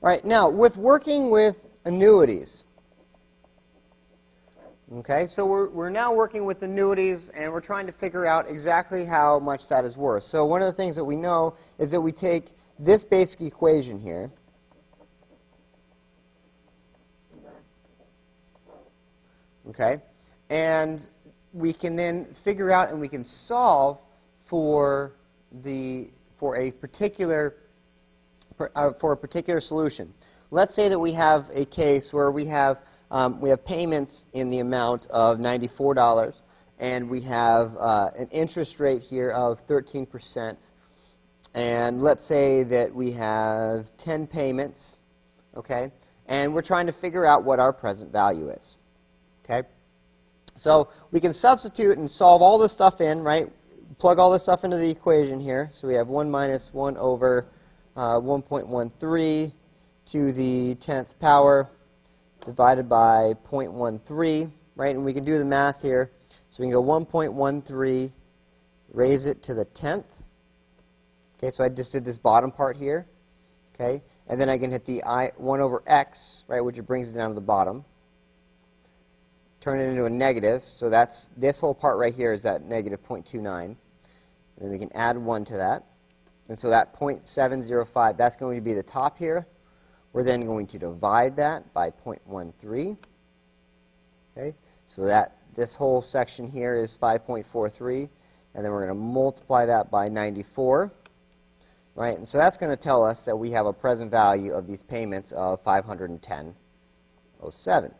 Right, now with working with annuities, okay, so we're, we're now working with annuities and we're trying to figure out exactly how much that is worth. So one of the things that we know is that we take this basic equation here, okay, and we can then figure out and we can solve for the for a particular uh, for a particular solution. Let's say that we have a case where we have um, we have payments in the amount of $94 and we have uh, an interest rate here of 13%. And let's say that we have 10 payments, okay? And we're trying to figure out what our present value is, okay? So we can substitute and solve all this stuff in, right? Plug all this stuff into the equation here. So we have 1 minus 1 over uh, 1.13 to the 10th power divided by 0.13, right? And we can do the math here. So we can go 1.13, raise it to the 10th. Okay, so I just did this bottom part here. Okay, and then I can hit the I 1 over x, right, which brings it down to the bottom turn it into a negative. So that's this whole part right here is that negative 0.29. And then we can add 1 to that. And so that 0.705, that's going to be the top here. We're then going to divide that by 0.13. Okay, so that this whole section here is 5.43. And then we're going to multiply that by 94. Right, and so that's going to tell us that we have a present value of these payments of 510.07.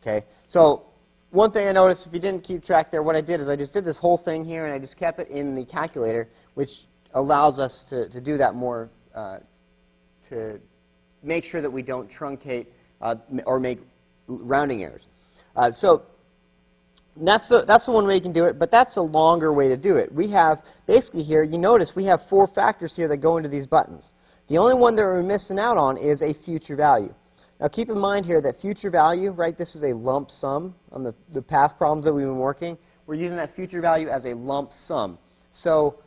Okay, so one thing I noticed, if you didn't keep track there, what I did is I just did this whole thing here, and I just kept it in the calculator, which allows us to, to do that more, uh, to make sure that we don't truncate uh, or make rounding errors. Uh, so that's the, that's the one way you can do it, but that's a longer way to do it. We have, basically here, you notice we have four factors here that go into these buttons. The only one that we're missing out on is a future value. Now keep in mind here that future value, right, this is a lump sum on the, the past problems that we've been working. We're using that future value as a lump sum. So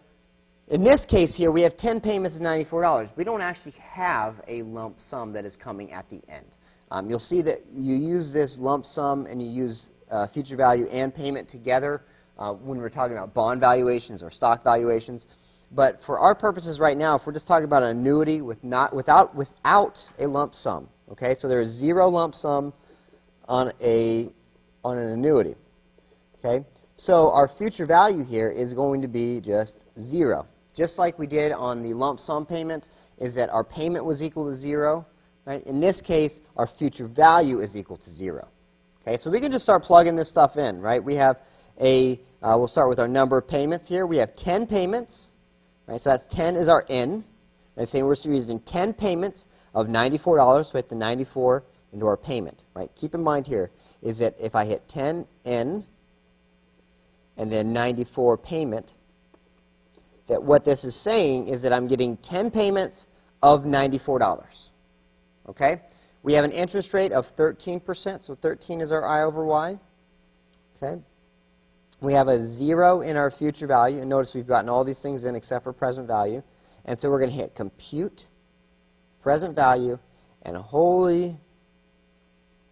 in this case here, we have 10 payments of $94. We don't actually have a lump sum that is coming at the end. Um, you'll see that you use this lump sum and you use uh, future value and payment together uh, when we're talking about bond valuations or stock valuations. But for our purposes right now, if we're just talking about an annuity with not, without, without a lump sum, Okay, so there is zero lump sum on a on an annuity. Okay, so our future value here is going to be just zero, just like we did on the lump sum payments. Is that our payment was equal to zero? Right. In this case, our future value is equal to zero. Okay, so we can just start plugging this stuff in. Right. We have a. Uh, we'll start with our number of payments here. We have 10 payments. Right. So that's 10 is our n. And saying we're using 10 payments of $94, so hit the 94 into our payment. Right? Keep in mind here is that if I hit 10N and then 94 payment, that what this is saying is that I'm getting 10 payments of $94. Okay? We have an interest rate of 13%, so 13 is our I over Y. Okay? We have a 0 in our future value, and notice we've gotten all these things in except for present value. And so we're going to hit compute present value, and holy,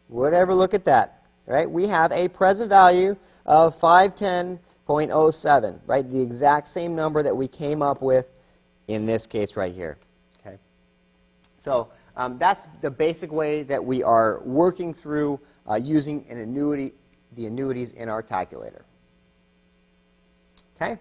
whatever, look at that. Right? We have a present value of 510.07, right? The exact same number that we came up with in this case right here. Okay? So um, that's the basic way that we are working through uh, using an annuity, the annuities in our calculator. Okay?